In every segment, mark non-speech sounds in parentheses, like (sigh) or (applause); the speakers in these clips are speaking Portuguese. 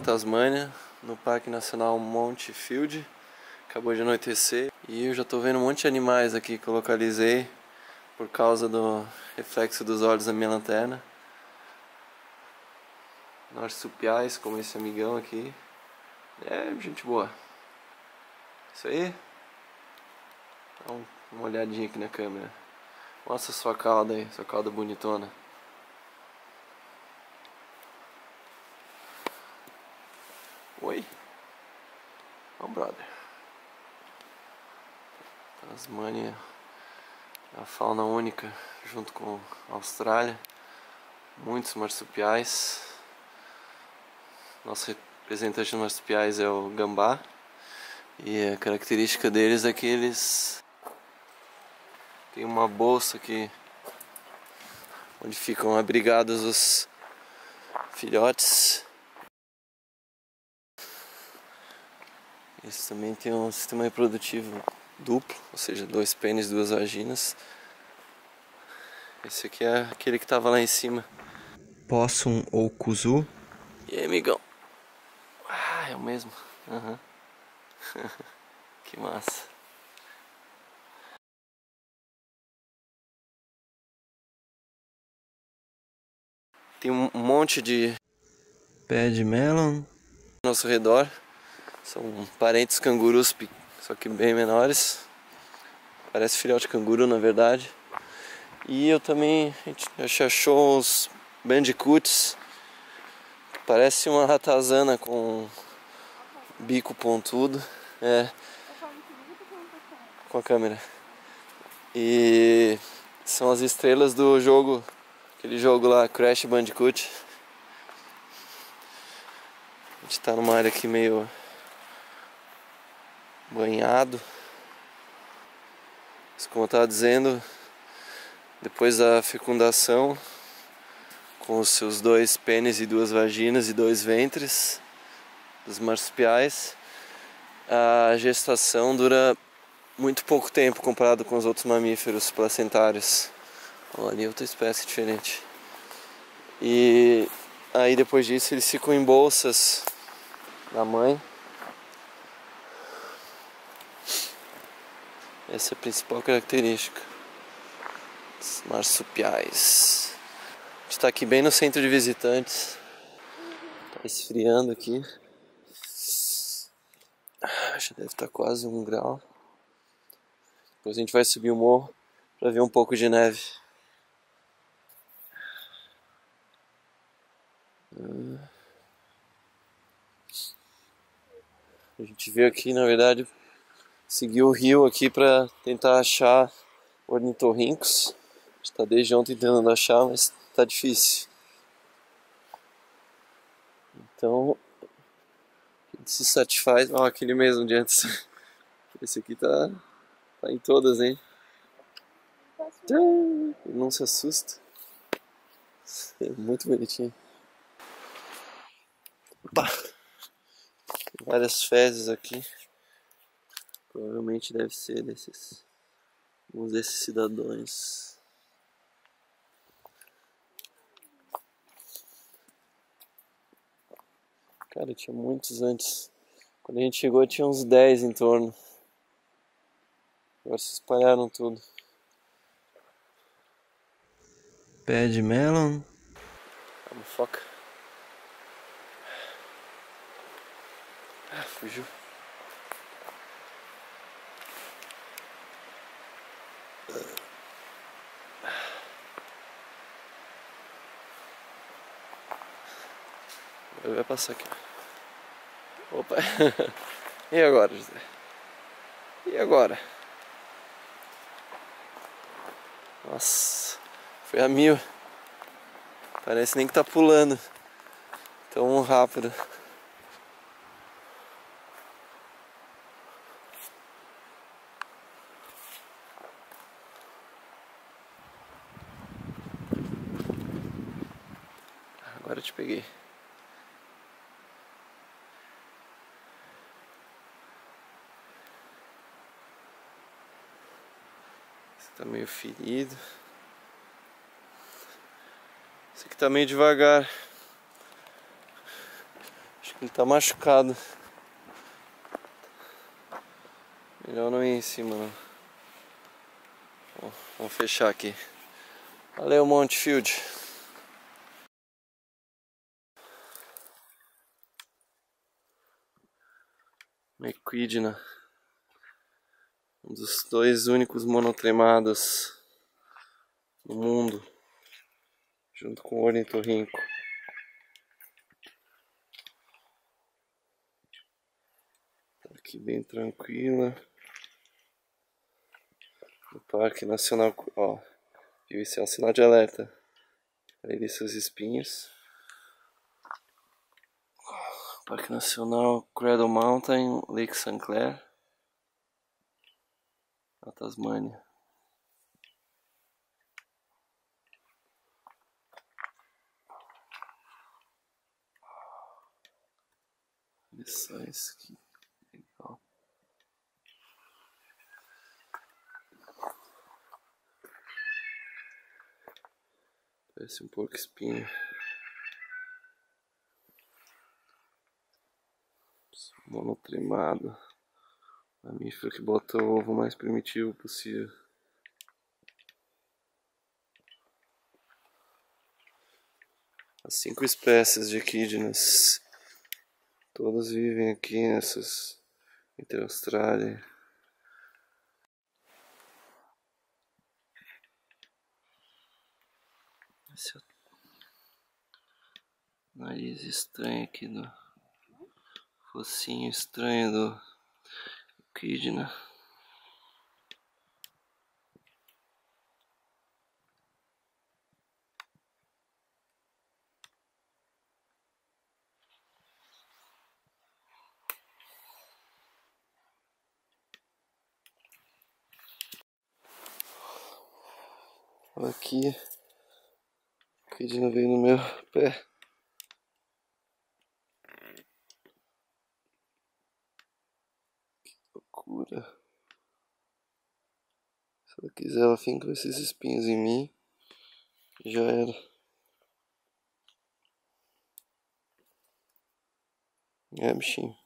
na Tasmânia, no Parque Nacional Monte Field. Acabou de anoitecer e eu já estou vendo um monte de animais aqui que eu localizei por causa do reflexo dos olhos da minha lanterna. Marsupiais, como esse amigão aqui. É, gente boa. Isso aí. Dá uma olhadinha aqui na câmera. Mostra sua cauda aí, sua cauda bonitona. Oi? Oh, brother. Tasmânia, a fauna única, junto com a Austrália. Muitos marsupiais. Nosso representante dos marsupiais é o gambá. E a característica deles é que eles têm uma bolsa aqui onde ficam abrigados os filhotes. Eles também têm um sistema reprodutivo duplo, ou seja, dois pênis, duas vaginas. Esse aqui é aquele que estava lá em cima. Possum ou Kuzu. E aí, amigão? Ah, é o mesmo. Uhum. (laughs) que massa. Tem um monte de pé de melon ao nosso redor. São parentes cangurus, só que bem menores. Parece filhote de canguru, na verdade. E eu também, a gente achou uns bandicoots. Parece uma ratazana com bico pontudo. É. Com a câmera. E são as estrelas do jogo, aquele jogo lá, Crash Bandicoot. A gente tá numa área aqui meio banhado. Mas como eu estava dizendo, depois da fecundação, com os seus dois pênis e duas vaginas e dois ventres dos marsupiais, a gestação dura muito pouco tempo comparado com os outros mamíferos placentários. Olha ali outra espécie diferente. E aí depois disso eles ficam em bolsas da mãe Essa é a principal característica dos marsupiais. A gente está aqui bem no centro de visitantes. Tá esfriando aqui. Ah, já deve estar tá quase um grau. Depois a gente vai subir o morro para ver um pouco de neve. A gente veio aqui, na verdade, seguir o rio aqui para tentar achar ornitorrincos. Está desde ontem tentando achar, mas está difícil. Então, a gente se satisfaz. Ó, oh, aquele mesmo de antes. (laughs) Esse aqui tá, tá em todas, hein? Não se assusta. É muito bonitinho. Opa. Várias fezes aqui. Provavelmente deve ser desses. Alguns desses cidadãos. Cara, tinha muitos antes. Quando a gente chegou tinha uns 10 em torno. Agora se espalharam tudo. Pé de melon. Vamos foca. Ah, fugiu. Vai passar aqui. Opa. (laughs) e agora, José? E agora? Nossa, foi a mil. Parece nem que tá pulando. Tão rápido. Agora eu te peguei. Tá meio ferido. Esse aqui tá meio devagar. Acho que Ele tá machucado. Melhor não ir em cima não. Vamos fechar aqui. Valeu Montefield. Equidna. Um dos dois únicos monotremados no mundo. Junto com o ornitorrinco. Tá aqui bem tranquila. No Parque Nacional. Ó, viu? Esse é um sinal de alerta. Aí seus espinhos. Parque Nacional Cradle Mountain, Lake St. Clair, na Tasmânia. Olha só isso aqui, legal. Parece um porco espinho. monotremado. Mamífero que bota o ovo mais primitivo possível. As cinco espécies de equidnas, todas vivem aqui nessas entre Austrália. Esse é nariz estranho aqui do focinho estranho do Equidna. Aqui, Equidna veio no meu pé. Loucura. Se ela quiser, ela finca esses espinhos em mim. Já era. É, bichinho.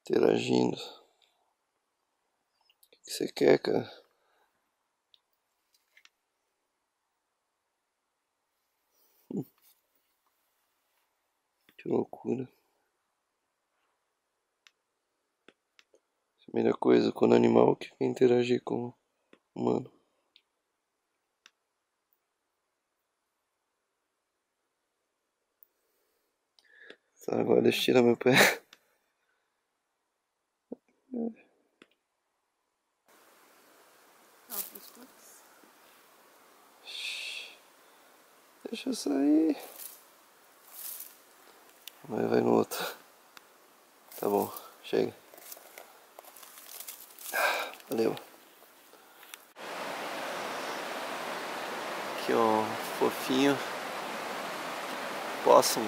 Interagindo. O que você quer, cara? Que loucura. A melhor coisa quando animal que vem interagir com o humano. Tá, agora deixa eu tirar meu pé. Deixa eu sair. Mas vai no outro. Tá bom, chega. Valeu. Aqui ó, fofinho. Possum.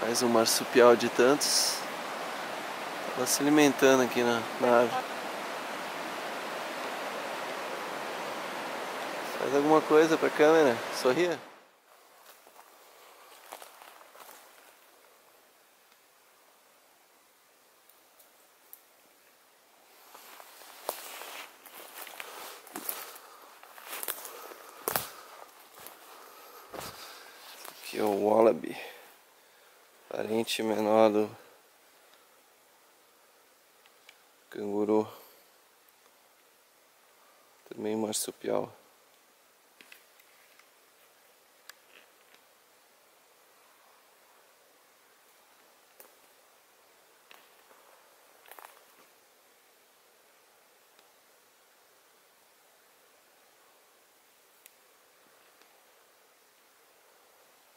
Faz um marsupial de tantos. Tá se alimentando aqui na, na árvore. Faz alguma coisa pra câmera. Sorria. Aqui é o Wallaby, parente menor do canguru, também marsupial.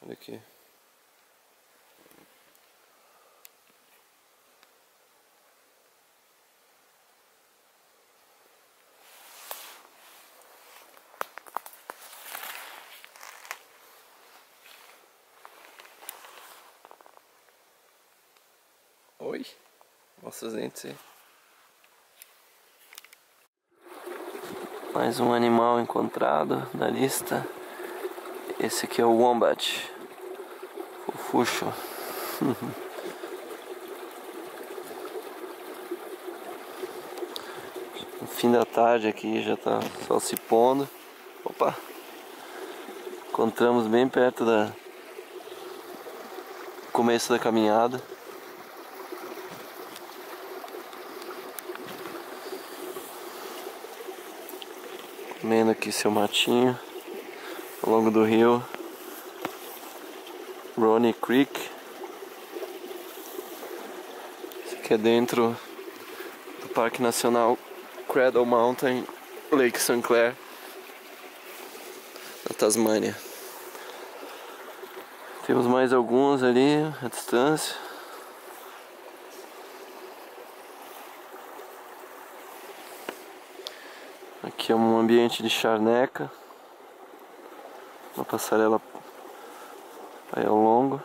Olha aqui. Oi, mostra os dentes aí. Mais um animal encontrado na lista. Esse aqui é o Wombat. Fofuxo. (laughs) fim da tarde aqui já tá só se pondo. Opa! Encontramos bem perto da começo da caminhada. Comendo aqui seu matinho ao longo do rio Ronnie Creek. Esse aqui é dentro do Parque Nacional Cradle Mountain Lake St. Clair, na Tasmânia. Temos mais alguns ali à distância. Aqui é um ambiente de charneca. Passarela aí ao longo.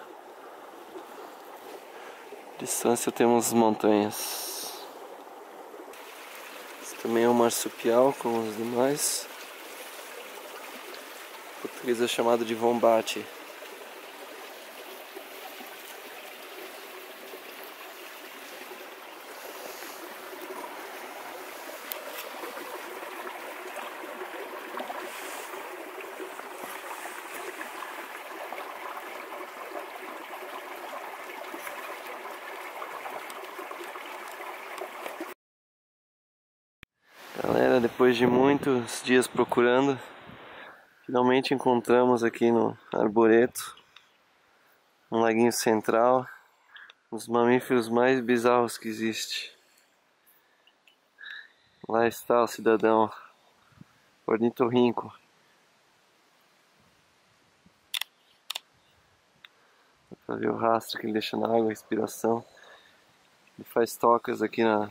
Distância temos montanhas. Esse também é um marsupial como os demais. Em português é chamado de vombate. Depois de muitos dias procurando, finalmente encontramos aqui no Arboreto, um laguinho central, um dos mamíferos mais bizarros que existe. Lá está o cidadão ornitorrinco. Dá pra ver o rastro que ele deixa na água, a respiração. Ele faz tocas aqui na,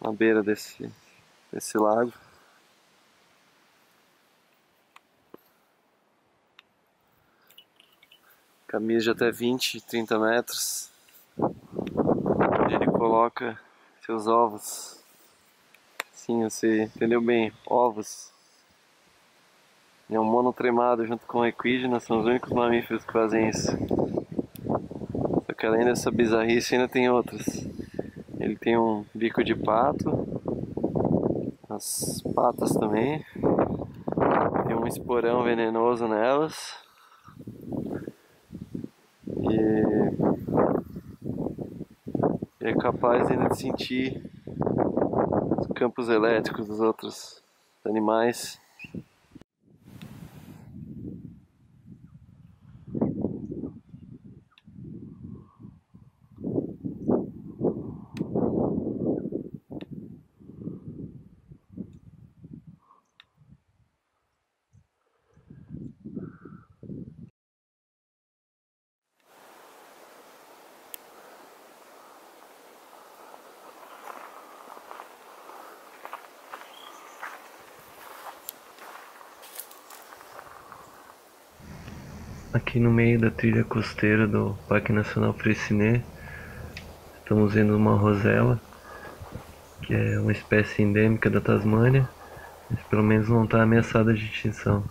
na beira desse, desse lago. Caminho de até 20, 30 metros. Ele coloca seus ovos. Sim, você entendeu bem, ovos. É um monotremado junto com equidna, são os únicos mamíferos que fazem isso. Só que além dessa bizarrice ainda tem outras. Ele tem um bico de pato, as patas também, tem um esporão venenoso nelas e é capaz ainda de sentir os campos elétricos dos outros animais. Aqui no meio da trilha costeira do Parque Nacional Freycinet, estamos vendo uma rosela, que é uma espécie endêmica da Tasmânia, mas pelo menos não está ameaçada de extinção.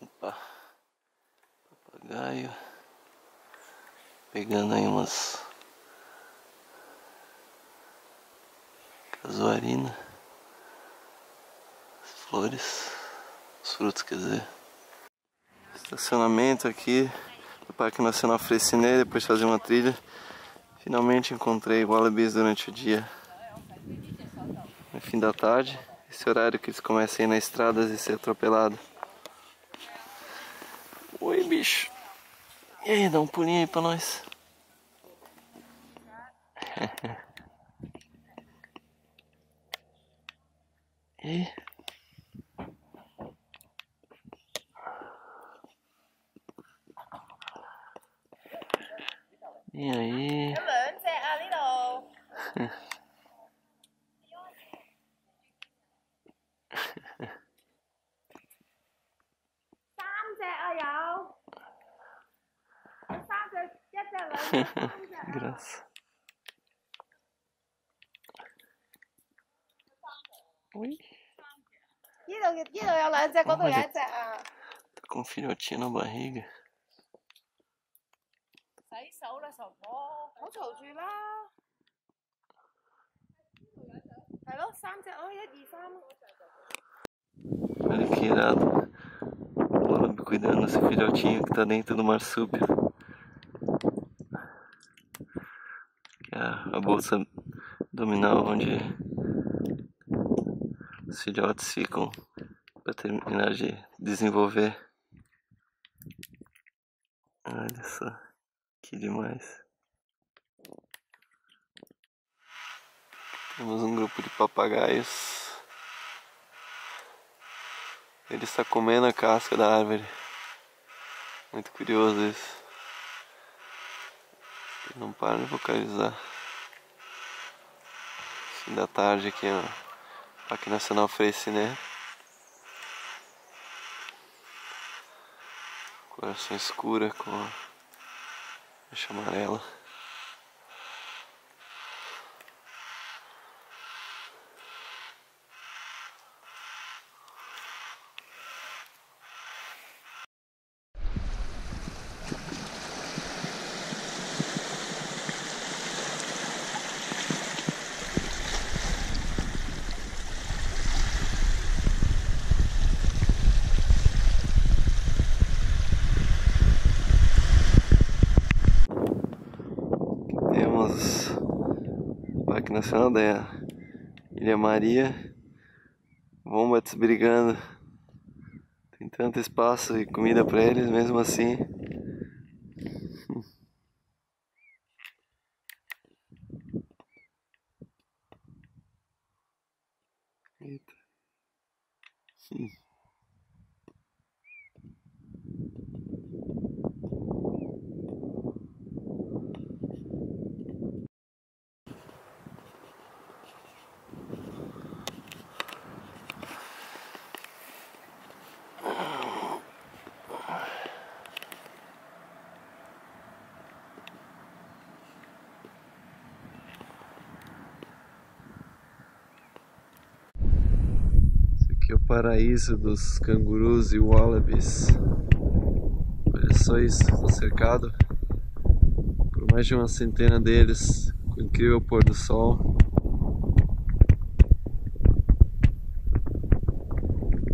Opa, papagaio pegando aí umas casuarina, as flores, os frutos, quer dizer. Estacionamento aqui do Parque Nacional Freycinet, depois de fazer uma trilha. Finalmente encontrei wallabies durante o dia. No fim da tarde, esse horário que eles começam a ir nas estradas e ser atropelado. Oi, bicho. E aí, dá um pulinho aí pra nós. (laughs) 哎，哎。有两只啊，呢度。(laughs) tá com mulher, tá... Com um filhotinho na barriga. Olha que irado. O Lobby cuidando desse filhotinho que tá dentro do marsúpio. É a bolsa abdominal onde os filhotes ficam terminar de desenvolver. Olha só, que demais. Temos um grupo de papagaios. Ele está comendo a casca da árvore. Muito curioso isso. Ele não para de vocalizar. Fim da tarde aqui no Parque Nacional Freycinet. Coloração escura com a mancha amarela. Temos o Parque Nacional da Ilha Maria, Wombats brigando. Tem tanto espaço e comida para eles, mesmo assim. (laughs) Eita. Hum. Paraíso dos cangurus e wallabies. Olha só isso, estou cercado por mais de uma centena deles, com o incrível pôr do sol.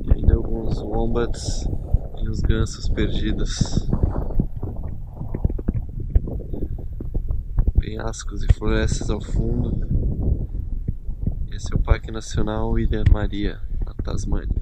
E ainda alguns wombats e uns gansos perdidos. Penhascos e florestas ao fundo. Esse é o Parque Nacional Ilha Maria, na Tasmânia.